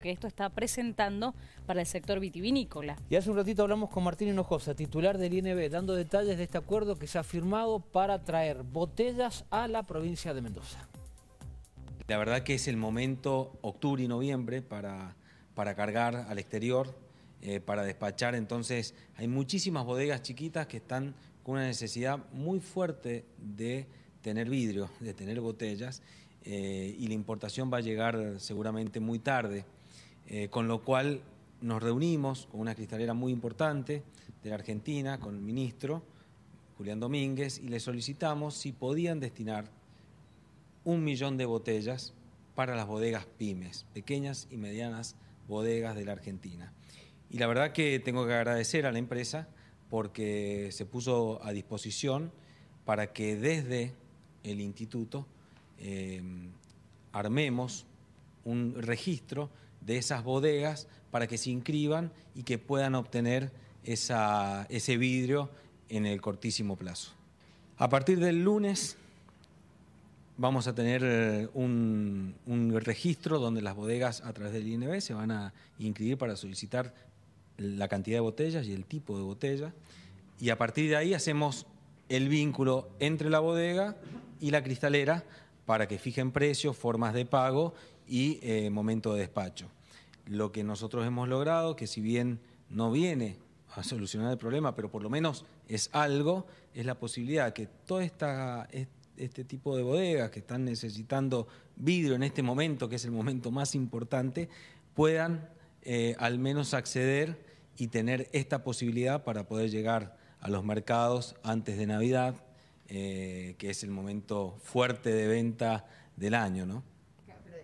que esto está presentando para el sector vitivinícola. Y hace un ratito hablamos con Martín Hinojosa, titular del INB, dando detalles de este acuerdo que se ha firmado para traer botellas a la provincia de Mendoza. La verdad que es el momento, octubre y noviembre, para, para cargar al exterior, eh, para despachar. Entonces hay muchísimas bodegas chiquitas que están con una necesidad muy fuerte de tener vidrio, de tener botellas, eh, y la importación va a llegar seguramente muy tarde. Eh, con lo cual nos reunimos con una cristalera muy importante de la Argentina, con el ministro Julián Domínguez, y le solicitamos si podían destinar un millón de botellas para las bodegas pymes, pequeñas y medianas bodegas de la Argentina. Y la verdad que tengo que agradecer a la empresa porque se puso a disposición para que desde el instituto eh, armemos un registro de esas bodegas para que se inscriban y que puedan obtener ese vidrio en el cortísimo plazo. A partir del lunes vamos a tener eh, un, registro donde las bodegas a través del INB se van a inscribir para solicitar la cantidad de botellas y el tipo de botella y a partir de ahí hacemos el vínculo entre la bodega y la cristalera para que fijen precios, formas de pago y eh, momento de despacho. Lo que nosotros hemos logrado, que si bien no viene a solucionar el problema, pero por lo menos es algo, es la posibilidad que todo este tipo de bodegas que están necesitando vidrio en este momento, que es el momento más importante, puedan eh, al menos acceder y tener esta posibilidad para poder llegar a los mercados antes de Navidad, eh, que es el momento fuerte de venta del año, ¿no?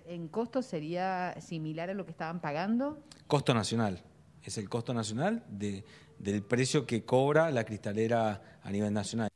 ¿En costo sería similar a lo que estaban pagando? Costo nacional. Es el costo nacional de, del precio que cobra la cristalera a nivel nacional.